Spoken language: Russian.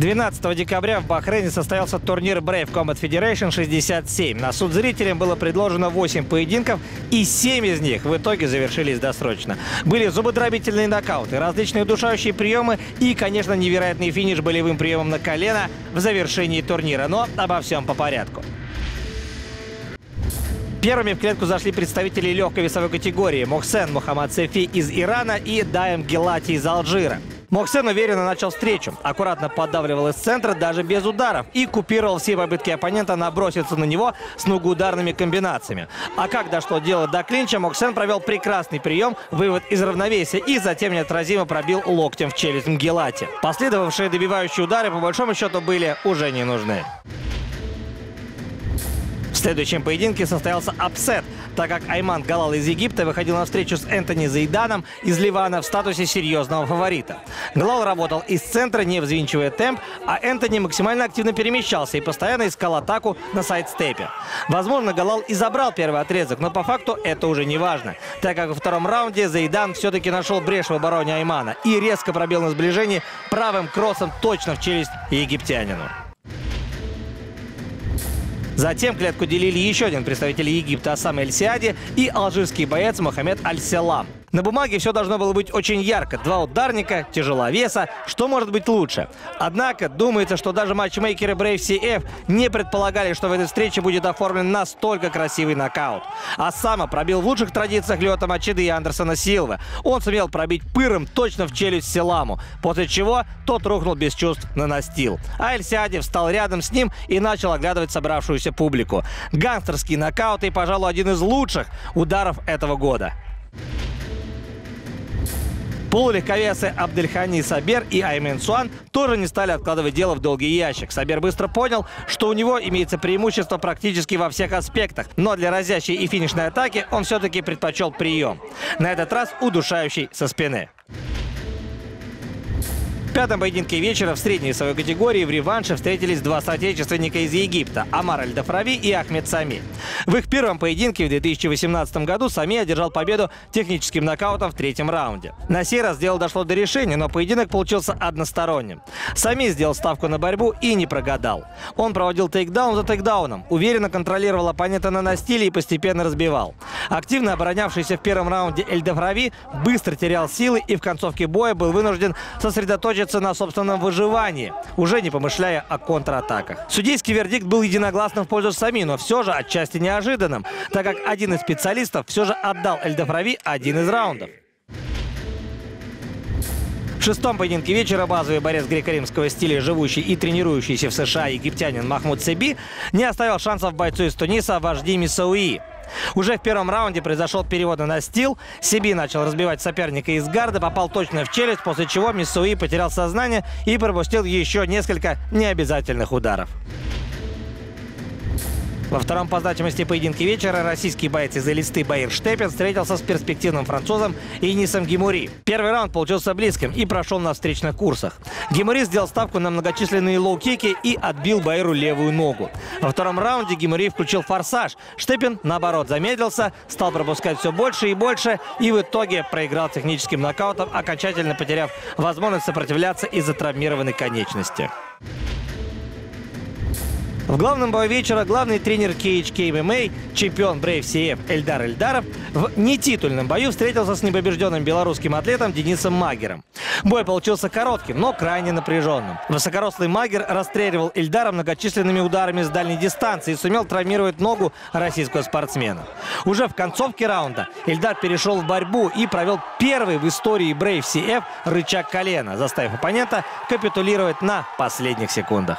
12 декабря в Бахрейне состоялся турнир Brave Combat Federation 67. На суд зрителям было предложено 8 поединков, и 7 из них в итоге завершились досрочно. Были зубодробительные нокауты, различные удушающие приемы и, конечно, невероятный финиш болевым приемом на колено в завершении турнира. Но обо всем по порядку. Первыми в клетку зашли представители легкой весовой категории Мохсен Мухаммад Сефи из Ирана и Даем Гелати из Алжира. Мохсен уверенно начал встречу, аккуратно поддавливал из центра даже без ударов и купировал все попытки оппонента наброситься на него с многоударными комбинациями. А как дошло дело до клинча, Моксен провел прекрасный прием, вывод из равновесия и затем неотразимо пробил локтем в челюсть Мгелати. Последовавшие добивающие удары по большому счету были уже не нужны. Следующем поединке состоялся апсет, так как Айман Галал из Египта выходил на встречу с Энтони Зайданом из Ливана в статусе серьезного фаворита. Галал работал из центра, не взвинчивая темп, а Энтони максимально активно перемещался и постоянно искал атаку на сайд-степе. Возможно, Галал и забрал первый отрезок, но по факту это уже не важно, так как во втором раунде Зайдан все-таки нашел брешь в обороне Аймана и резко пробил на сближении правым кроссом точно в челюсть египтянину. Затем клетку делили еще один представитель Египта Асам Эль-Сиади и алжирский боец Мохаммед Аль-Селам. На бумаге все должно было быть очень ярко. Два ударника, тяжеловеса. Что может быть лучше? Однако, думается, что даже матчмейкеры Brave CF не предполагали, что в этой встрече будет оформлен настолько красивый нокаут. Асама пробил в лучших традициях Льота Мачиды и Андерсона Силвы. Он сумел пробить пыром точно в челюсть Селаму, после чего тот рухнул без чувств на настил. А Эльсиади встал рядом с ним и начал оглядывать собравшуюся публику. Гангстерский нокаут и, пожалуй, один из лучших ударов этого года. Полулегковесы Абдельхани Сабер и Аймен Суан тоже не стали откладывать дело в долгий ящик. Сабер быстро понял, что у него имеется преимущество практически во всех аспектах, но для разящей и финишной атаки он все-таки предпочел прием. На этот раз удушающий со спины. В пятом поединке вечера в средней своей категории в реванше встретились два соотечественника из Египта – Амар Аль-Дафрави и Ахмед Сами. В их первом поединке в 2018 году Сами одержал победу техническим нокаутом в третьем раунде. На сей раз дело дошло до решения, но поединок получился односторонним. Сами сделал ставку на борьбу и не прогадал. Он проводил тейкдаун за тейкдауном, уверенно контролировал оппонента на настиле и постепенно разбивал. Активно оборонявшийся в первом раунде Эль-Дафрави быстро терял силы и в концовке боя был вынужден сосредоточиться сосредоточиться на собственном выживании, уже не помышляя о контратаках. Судейский вердикт был единогласным в пользу Сами, но все же отчасти неожиданным, так как один из специалистов все же отдал Эльдафрави один из раундов. В шестом поединке вечера базовый борец греко-римского стиля, живущий и тренирующийся в США египтянин Махмуд Себи, не оставил шансов бойцу из Туниса Вожди Мисауи. Уже в первом раунде произошел перевод на настил. Сиби начал разбивать соперника из гарда, попал точно в челюсть, после чего Миссуи потерял сознание и пропустил еще несколько необязательных ударов. Во втором по значимости поединке вечера российский боец из Элисты Баир Штепин встретился с перспективным французом Инисом Гимури. Первый раунд получился близким и прошел на встречных курсах. Гимури сделал ставку на многочисленные лоу-кики и отбил Баиру левую ногу. Во втором раунде Гимури включил форсаж. Штепин, наоборот, замедлился, стал пропускать все больше и больше и в итоге проиграл техническим нокаутом, окончательно потеряв возможность сопротивляться из-за травмированной конечности. В главном бою вечера главный тренер KHK MMA, чемпион Brave CF Эльдар Эльдаров, в нетитульном бою встретился с непобежденным белорусским атлетом Денисом Магером. Бой получился коротким, но крайне напряженным. Высокорослый Магер расстреливал Эльдара многочисленными ударами с дальней дистанции и сумел травмировать ногу российского спортсмена. Уже в концовке раунда Эльдар перешел в борьбу и провел первый в истории Brave CF рычаг колена, заставив оппонента капитулировать на последних секундах.